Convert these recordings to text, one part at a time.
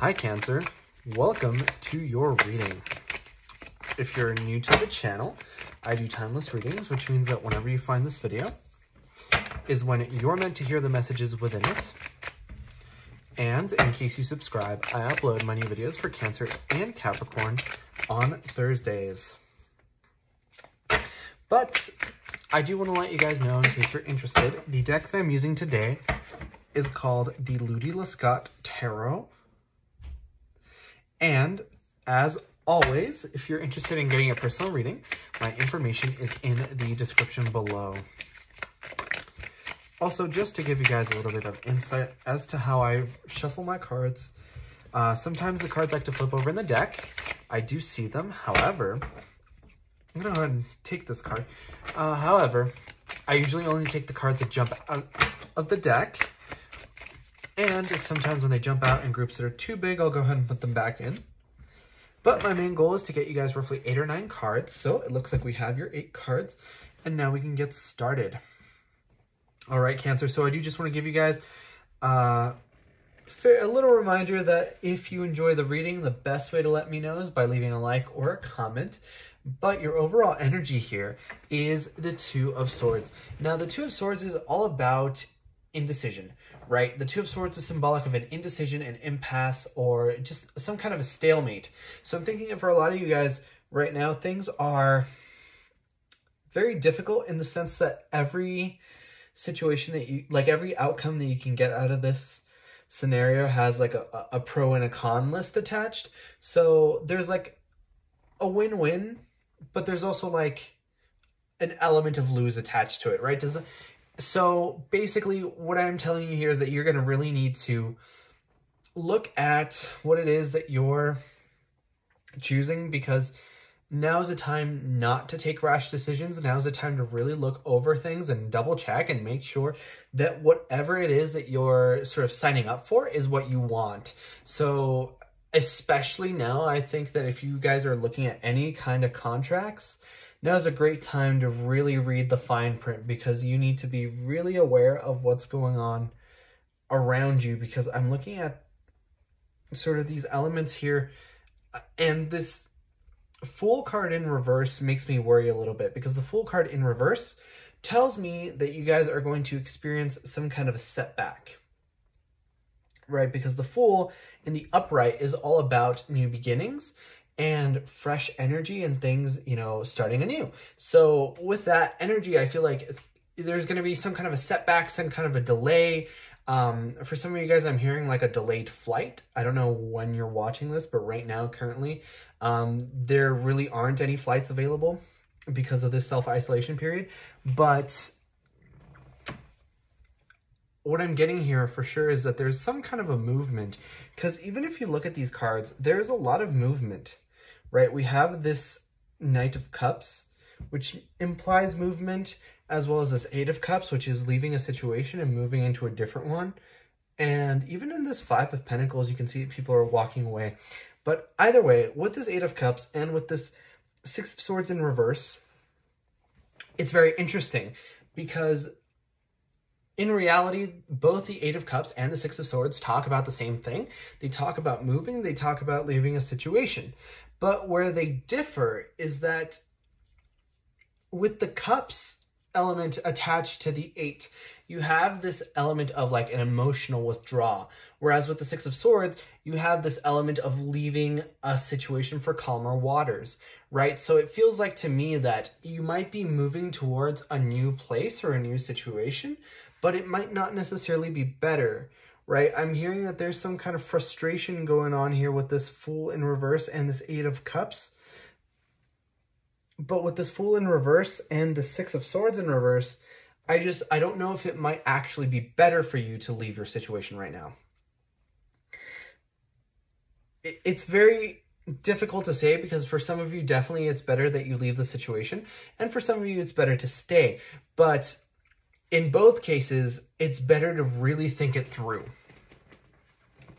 Hi Cancer, welcome to your reading. If you're new to the channel, I do timeless readings, which means that whenever you find this video is when you're meant to hear the messages within it. And in case you subscribe, I upload my new videos for Cancer and Capricorn on Thursdays. But I do want to let you guys know, in case you're interested, the deck that I'm using today is called the Ludi Lescott Tarot. And as always, if you're interested in getting a personal reading, my information is in the description below. Also, just to give you guys a little bit of insight as to how I shuffle my cards, uh, sometimes the cards like to flip over in the deck. I do see them. However, I'm going to go ahead and take this card. Uh, however, I usually only take the cards that jump out of the deck. And sometimes when they jump out in groups that are too big, I'll go ahead and put them back in. But my main goal is to get you guys roughly eight or nine cards. So it looks like we have your eight cards. And now we can get started. All right, Cancer. So I do just want to give you guys uh, a little reminder that if you enjoy the reading, the best way to let me know is by leaving a like or a comment. But your overall energy here is the Two of Swords. Now, the Two of Swords is all about indecision, right? The Two of Swords is symbolic of an indecision, an impasse, or just some kind of a stalemate. So I'm thinking for a lot of you guys right now, things are very difficult in the sense that every situation that you, like every outcome that you can get out of this scenario has like a, a pro and a con list attached. So there's like a win-win, but there's also like an element of lose attached to it, right? Does the, so basically what I'm telling you here is that you're going to really need to look at what it is that you're choosing because now's the time not to take rash decisions. Now's the time to really look over things and double check and make sure that whatever it is that you're sort of signing up for is what you want. So especially now, I think that if you guys are looking at any kind of contracts, now is a great time to really read the fine print because you need to be really aware of what's going on around you because I'm looking at sort of these elements here uh, and this Fool card in reverse makes me worry a little bit because the Fool card in reverse tells me that you guys are going to experience some kind of a setback, right? Because the Fool in the upright is all about new beginnings and fresh energy and things, you know, starting anew. So with that energy, I feel like there's going to be some kind of a setback, some kind of a delay. Um, for some of you guys, I'm hearing like a delayed flight. I don't know when you're watching this, but right now, currently, um, there really aren't any flights available because of this self-isolation period. But what I'm getting here for sure is that there's some kind of a movement because even if you look at these cards, there's a lot of movement right? We have this Knight of Cups, which implies movement, as well as this Eight of Cups, which is leaving a situation and moving into a different one. And even in this Five of Pentacles, you can see people are walking away. But either way, with this Eight of Cups and with this Six of Swords in reverse, it's very interesting because in reality, both the Eight of Cups and the Six of Swords talk about the same thing. They talk about moving, they talk about leaving a situation. But where they differ is that with the cups element attached to the eight, you have this element of like an emotional withdrawal. Whereas with the Six of Swords, you have this element of leaving a situation for calmer waters, right? So it feels like to me that you might be moving towards a new place or a new situation, but it might not necessarily be better right? I'm hearing that there's some kind of frustration going on here with this Fool in reverse and this Eight of Cups. But with this Fool in reverse and the Six of Swords in reverse, I just, I don't know if it might actually be better for you to leave your situation right now. It's very difficult to say because for some of you, definitely it's better that you leave the situation. And for some of you, it's better to stay. But in both cases, it's better to really think it through.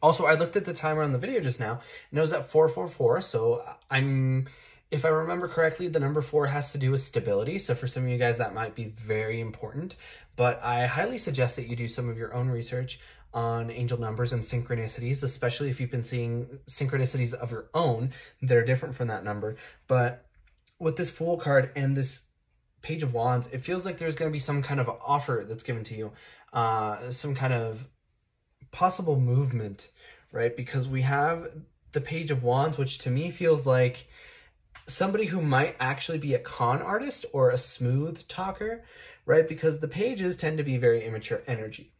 Also, I looked at the timer on the video just now, and it was at 444, so I'm, if I remember correctly, the number four has to do with stability, so for some of you guys, that might be very important, but I highly suggest that you do some of your own research on angel numbers and synchronicities, especially if you've been seeing synchronicities of your own that are different from that number. But with this Fool card and this Page of Wands, it feels like there's going to be some kind of offer that's given to you, uh, some kind of possible movement, right? Because we have the Page of Wands, which to me feels like somebody who might actually be a con artist or a smooth talker, right? Because the pages tend to be very immature energy.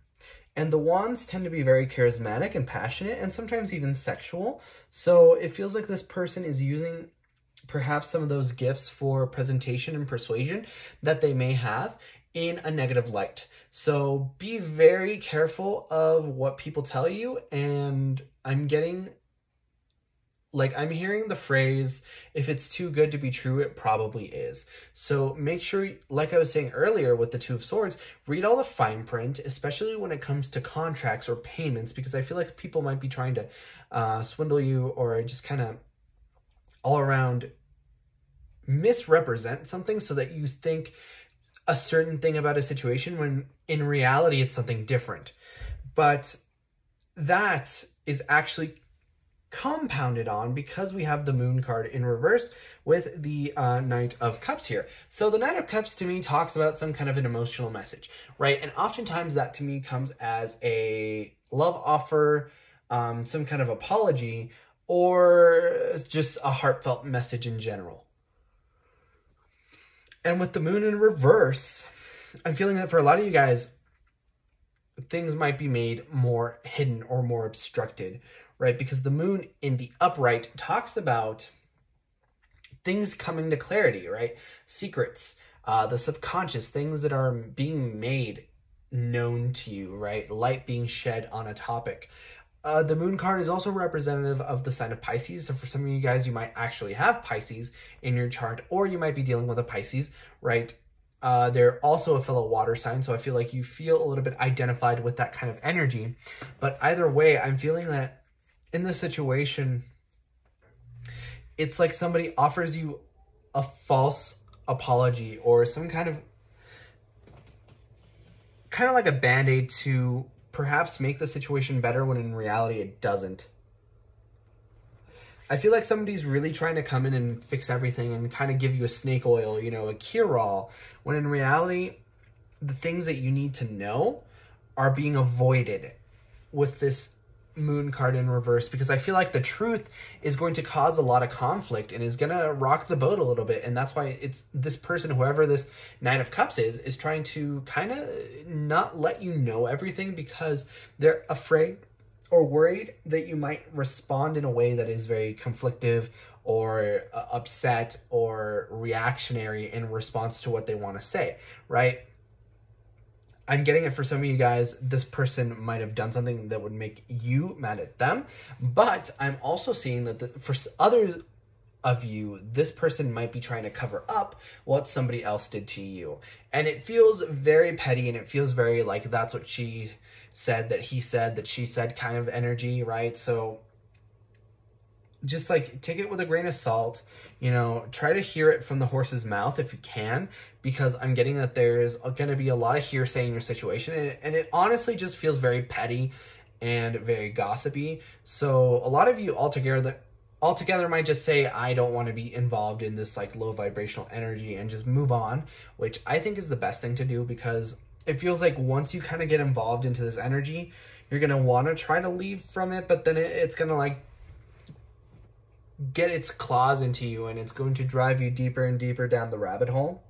And the wands tend to be very charismatic and passionate and sometimes even sexual. So it feels like this person is using perhaps some of those gifts for presentation and persuasion that they may have in a negative light. So be very careful of what people tell you. And I'm getting like I'm hearing the phrase, if it's too good to be true, it probably is. So make sure, like I was saying earlier with the Two of Swords, read all the fine print, especially when it comes to contracts or payments, because I feel like people might be trying to uh, swindle you or just kind of all around misrepresent something so that you think a certain thing about a situation when in reality it's something different. But that is actually compounded on because we have the moon card in reverse with the uh, knight of cups here. So the knight of cups to me talks about some kind of an emotional message right? And oftentimes that to me comes as a love offer um, some kind of apology or just a heartfelt message in general and with the moon in reverse i'm feeling that for a lot of you guys things might be made more hidden or more obstructed right? Because the moon in the upright talks about things coming to clarity, right? Secrets, uh, the subconscious, things that are being made known to you, right? Light being shed on a topic. Uh, the moon card is also representative of the sign of Pisces. So for some of you guys, you might actually have Pisces in your chart, or you might be dealing with a Pisces, right? Uh, they're also a fellow water sign, so I feel like you feel a little bit identified with that kind of energy. But either way, I'm feeling that in this situation, it's like somebody offers you a false apology or some kind of kind of like a band-aid to perhaps make the situation better when in reality it doesn't. I feel like somebody's really trying to come in and fix everything and kind of give you a snake oil, you know, a cure-all, when in reality, the things that you need to know are being avoided with this moon card in reverse because I feel like the truth is going to cause a lot of conflict and is going to rock the boat a little bit. And that's why it's this person, whoever this Nine of Cups is, is trying to kind of not let you know everything because they're afraid or worried that you might respond in a way that is very conflictive or uh, upset or reactionary in response to what they want to say, right? I'm getting it for some of you guys, this person might have done something that would make you mad at them. But I'm also seeing that the, for others of you, this person might be trying to cover up what somebody else did to you. And it feels very petty and it feels very like that's what she said, that he said, that she said kind of energy, right? So just like take it with a grain of salt, you know, try to hear it from the horse's mouth if you can, because I'm getting that there's going to be a lot of hearsay in your situation. And it, and it honestly just feels very petty and very gossipy. So a lot of you altogether, altogether might just say, I don't want to be involved in this like low vibrational energy and just move on, which I think is the best thing to do because it feels like once you kind of get involved into this energy, you're going to want to try to leave from it, but then it, it's going to like get its claws into you and it's going to drive you deeper and deeper down the rabbit hole.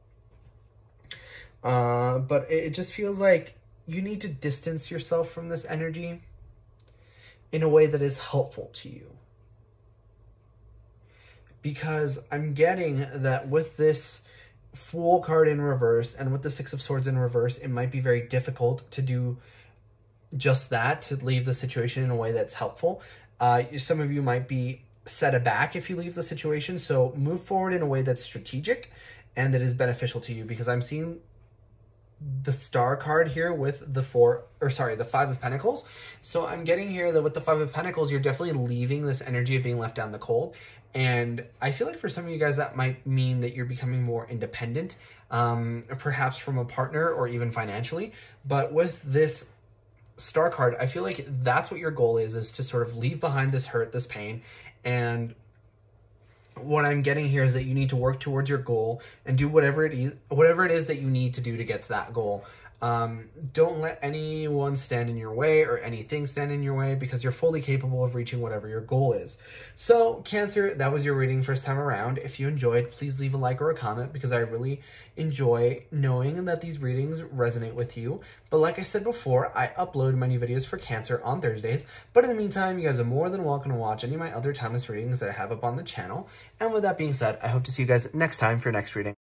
Uh, but it, just feels like you need to distance yourself from this energy in a way that is helpful to you. Because I'm getting that with this Fool card in reverse and with the Six of Swords in reverse, it might be very difficult to do just that, to leave the situation in a way that's helpful. Uh, some of you might be set aback if you leave the situation. So move forward in a way that's strategic and that is beneficial to you because I'm seeing the star card here with the four or sorry the five of pentacles. So i'm getting here that with the five of pentacles you're definitely leaving this energy of being left down the cold. And i feel like for some of you guys that might mean that you're becoming more independent um, perhaps from a partner or even financially. But with this star card, I feel like that's what your goal is, is to sort of leave behind this hurt, this pain, and what I'm getting here is that you need to work towards your goal and do whatever it is, whatever it is that you need to do to get to that goal. Um, don't let anyone stand in your way or anything stand in your way because you're fully capable of reaching whatever your goal is. So, Cancer, that was your reading first time around. If you enjoyed, please leave a like or a comment because I really enjoy knowing that these readings resonate with you. But like I said before, I upload my new videos for Cancer on Thursdays. But in the meantime, you guys are more than welcome to watch any of my other timeless readings that I have up on the channel. And with that being said, I hope to see you guys next time for your next reading.